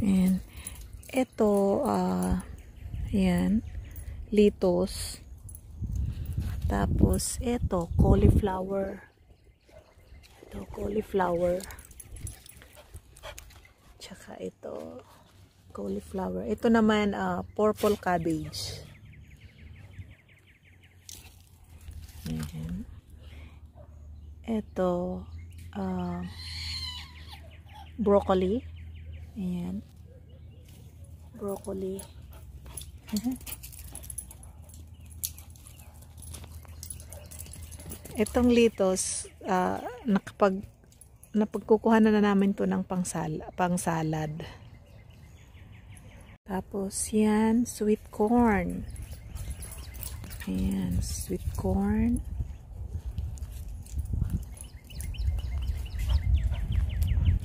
And ito, ah, yan, litos. Tapos, ito, cauliflower. Ito, cauliflower. Tsaka ito, cauliflower. Ito naman, ah, purple cabbage. Ayan. Ito, ah, broccoli. Ayan. Broccoli. Itong litos, ah, nakapag napagkukuha na, na namin to ng pangsal, pang salad. Tapos yan, sweet corn. Ayan, sweet corn.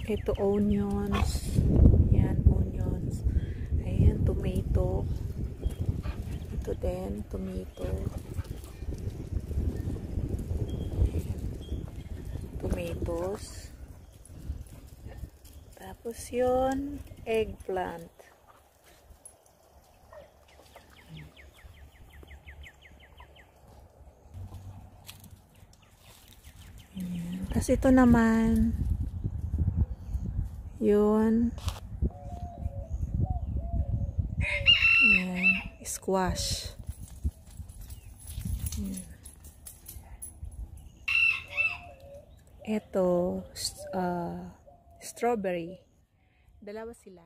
Ito onions. Yan, onions. Ayan, tomato. Din, tomato. Tomatoes. Tapos yun, eggplant. Ayan. Tapos ito naman, yun. Ayan, squash. Ito, s- ah, strawberry. Dalawa sila.